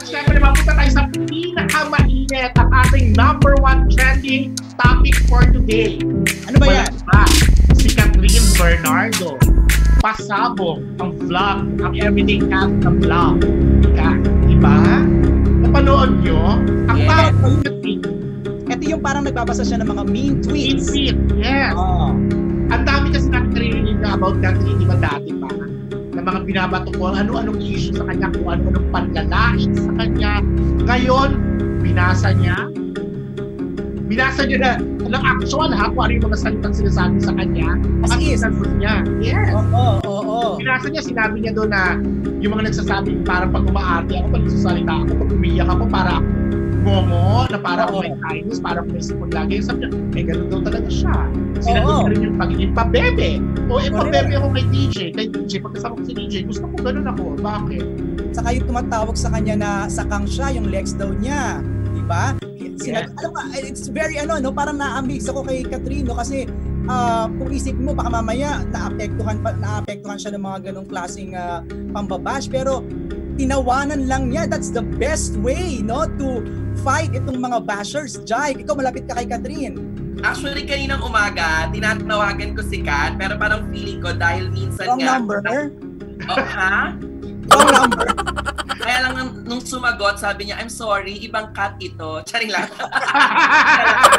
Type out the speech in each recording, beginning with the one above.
At syempre, mapunta tayo sa pinakamainit at ating number one trending topic for today. Ano ba yan? pa, si Catherine Bernardo. Pasabog ang vlog, ang everyday cat na vlog. Ka, diba? Napanood nyo? Ang Yes. parang Ito yung parang nagbabasa siya ng mga mean tweets. Indeed, yes. Oh. Ang dami kasi natin naririnig na about Catherine, di ba dati pa? Na mga binabato ko, ano-anong issue sa kanya, kung ano-anong panlalait sa kanya. Ngayon, binasa niya. Binasa niya na, ng actual ha, kung ano yung mga salitang sinasabi sa kanya. As At is. niya. Yes. Oo, oo, oo. Binasa niya, sinabi niya doon na yung mga nagsasabi parang pag umaarte ako, pag nagsasalita ako, pag umiyak ako, para momo, na para Oo. may kindness, para may sipon lagi. Sabi niya, eh ganun daw talaga siya. Sinagot niya rin yung pagiging pabebe. O eh, pabebe ako kay DJ. Kay DJ, pagkasama ko si DJ, gusto ko ganun ako. Bakit? Saka yung tumatawag sa kanya na sakang siya, yung legs daw niya. Di ba? Sinag- Alam mo, it's very ano, no? parang na-amaze ako kay Catherine, no? Kasi ah, kung isipin mo, baka mamaya naapektuhan, pa, naapektuhan siya ng mga ganong klaseng ah, pambabash. Pero tinawanan lang niya. That's the best way, no? To fight itong mga bashers. Jai, ikaw malapit ka kay Catherine. Actually, kaninang umaga, tinatawagan ko si Kat, pero parang feeling ko dahil minsan Wrong nga... number. Oh, ha? Wrong number. Kaya lang nung, sumagot, sabi niya, I'm sorry, ibang cat ito. Charing lang.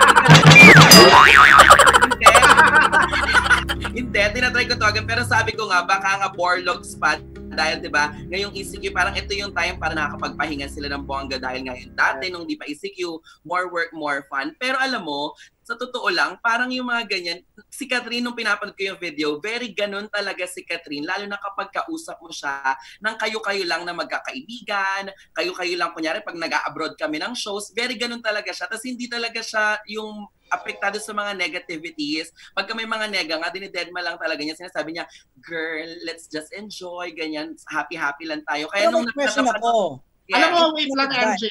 Tinatry ko tawagan. Pero sabi ko nga, baka nga borlog spot dahil 'di ba ngayong ECQ parang ito yung time para nakakapagpahinga sila ng bongga dahil ngayon dati nung di pa ECQ more work more fun. Pero alam mo sa totoo lang parang yung mga ganyan si Catherine nung pinapanood ko yung video very ganun talaga si Catherine lalo na kapag kausap mo siya ng kayo-kayo lang na magkakaibigan kayo-kayo lang. Kunyari pag nag-abroad kami ng shows very ganun talaga siya. Tapos hindi talaga siya yung apektado sa mga negativities. Pagka may mga nega nga, dinidedma lang talaga niya. Sinasabi niya, girl, let's just enjoy, ganyan, happy-happy lang tayo. Kaya Pero nung may question ako. Yeah. Alam mo, wait lang, MJ.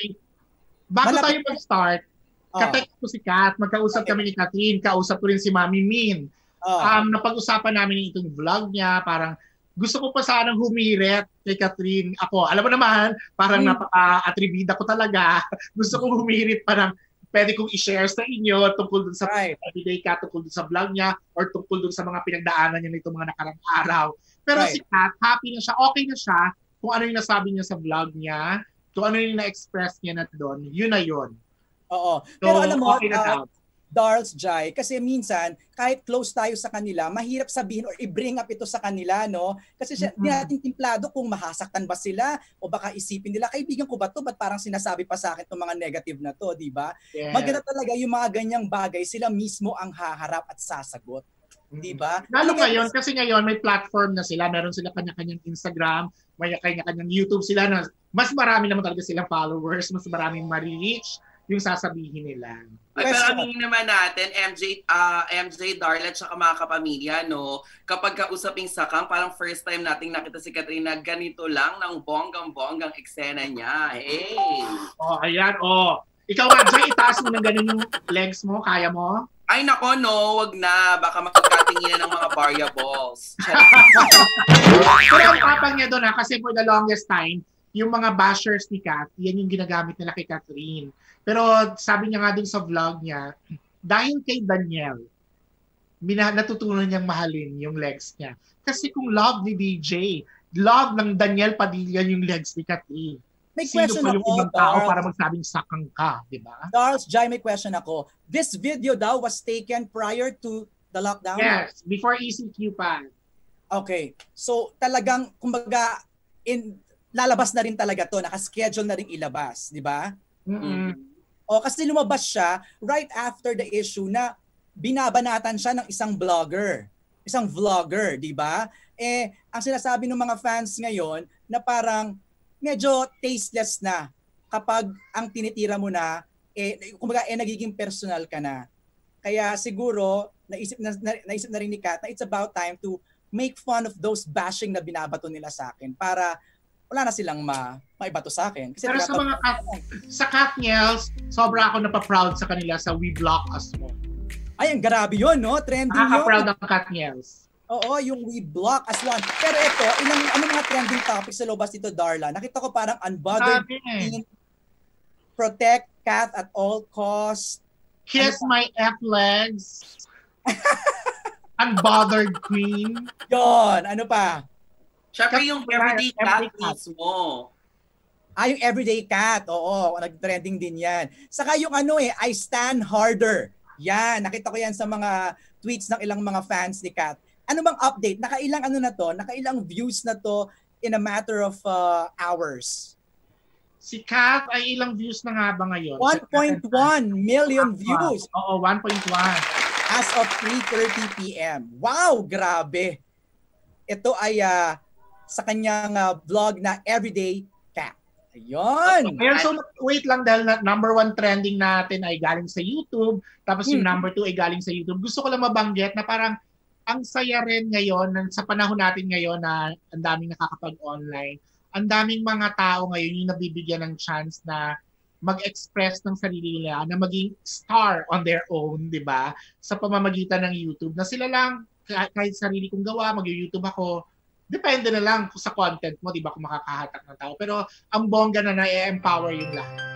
Bago Malapit- tayo mag-start, Oh, katext ko si Kat, magkausap Okay. kami ni Catherine, kausap ko rin si Mami Min. oh. um, napag-usapan namin itong vlog niya, parang gusto ko pa sanang humirit kay Catherine. Ako, alam mo naman, parang Hmm. napaka-atribida ko talaga. gusto kong humirit parang pwede kong i-share sa inyo tungkol dun sa right. everyday ka, tungkol dun sa vlog niya, or tungkol dun sa mga pinagdaanan niya nitong mga nakarang araw. Pero Right. si Kat, happy na siya, okay na siya kung ano yung nasabi niya sa vlog niya, kung ano yung na-express niya na doon, yun na yun. Oo. So, Pero alam mo, okay na daw. Darls, Jai, kasi minsan, kahit close tayo sa kanila, mahirap sabihin or i-bring up ito sa kanila, no? Kasi siya, Mhm. di natin timplado kung mahasaktan ba sila o baka isipin nila, kaibigan ko ba to? Ba't parang sinasabi pa sa akin itong mga negative na to, di ba? Yeah. Maganda talaga yung mga ganyang bagay, sila mismo ang haharap at sasagot, di ba? Lalo ngayon, kasi ngayon may platform na sila, meron sila kanya-kanyang Instagram, may kanya-kanyang YouTube sila na mas marami naman talaga silang followers, mas maraming ma-reach yung sasabihin nila. Ay, pero aminin naman natin, MJ, ah MJ Darla at saka mga kapamilya, no? Kapag kausaping sakang, parang first time nating nakita si Katrina, ganito lang ng bonggang-bonggang eksena niya. Hey! Oh, ayan, oh. Ikaw nga, Jay, itaas mo ng ganun yung legs mo, kaya mo? Ay nako, no, wag na. Baka magkatinginan ng mga variables. Pero ang tapang niya doon ha, kasi for the longest time, yung mga bashers ni Kat, yan yung ginagamit nila kay Catherine. Pero sabi niya nga dun sa vlog niya, dahil kay Daniel, mina, natutunan niyang mahalin yung legs niya. Kasi kung love ni DJ, love ng Daniel Padilla yung legs ni Catherine. May Sino question pa yung ako, ibang tao Darls. para magsabing sakang ka, di ba? Darls, Jai, may question ako. This video daw was taken prior to the lockdown? Yes, before ECQ pa. Okay. So talagang kumbaga in lalabas na rin talaga to, naka-schedule na rin ilabas, di ba? Mm-mm. O kasi lumabas siya right after the issue na binabanatan siya ng isang blogger, isang vlogger, di ba? Eh ang sinasabi ng mga fans ngayon na parang medyo tasteless na kapag ang tinitira mo na eh kumbaga eh nagiging personal ka na. Kaya siguro naisip na, na naisip na rin ni Kat na it's about time to make fun of those bashing na binabato nila sa akin para wala na silang ma maibato sa akin. Kasi Pero sa mga kat, sa Katniels, sobra ako napaproud sa kanila sa We Block Us mo. Ay, ang grabe yun, no? Trending yun. Nakaka-proud ang Katniels. Oo, yung we block as one. Pero ito, ilang ano mga trending topics sa lobas dito, Darla? Nakita ko parang unbothered queen, protect cat at all costs. Kiss my F legs. Unbothered queen. Yon, ano pa? Syempre yung everyday cat Everyday cat. mismo. Ah, yung everyday cat. Oo, nag-trending din yan. Saka yung ano eh, I stand harder. Yan, nakita ko yan sa mga tweets ng ilang mga fans ni Kat. Ano bang update? Nakailang ano na to? Nakailang views na to in a matter of uh, hours? Si Kat ay ilang views na nga ba ngayon? 1.1 million views Oo, 1.1. as of 3.30 p.m. Wow, grabe. Ito ay ah, sa kanyang ah, vlog na Everyday Cat. Ayun. Ngayon, so wait lang dahil na, number one trending natin ay galing sa YouTube, tapos yung Hmm. number two ay galing sa YouTube. Gusto ko lang mabanggit na parang ang saya rin ngayon, ng- sa panahon natin ngayon na ang daming nakakapag-online, ang daming mga tao ngayon yung nabibigyan ng chance na mag-express ng sarili nila, na maging star on their own, di ba? Sa pamamagitan ng YouTube, na sila lang, kahit kahit sarili kong gawa, mag-YouTube ako, depende na lang sa content mo, di ba, kung makakahatak ng tao. Pero ang bongga na na-empower yung lahat.